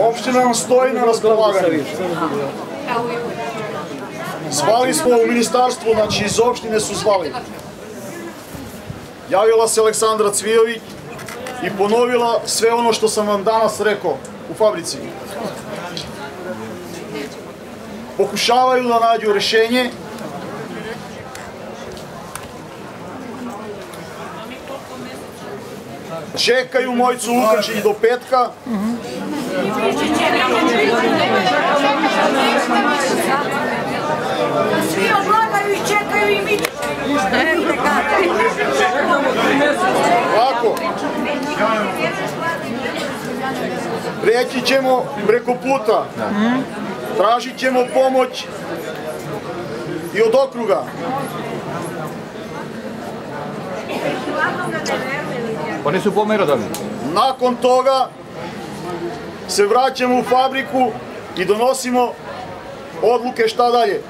Opština nam stoji na raspolaganju. Zvali smo u ministarstvo, znači iz opštine su zvali. Javila se Aleksandra Cvijović i ponovila sve ono što sam vam danas rekao u fabrici. Pokušavaju da nađu rešenje čekaju mojcu Lukačić do petka. Svi odlagaju i čekaju i mi Ovako. Reći ćemo preko puta. Tražit ćemo pomoć i od okruga. Oni su pomerodavni. Nakon toga se vraćamo u fabriku i donosimo odluke šta dalje.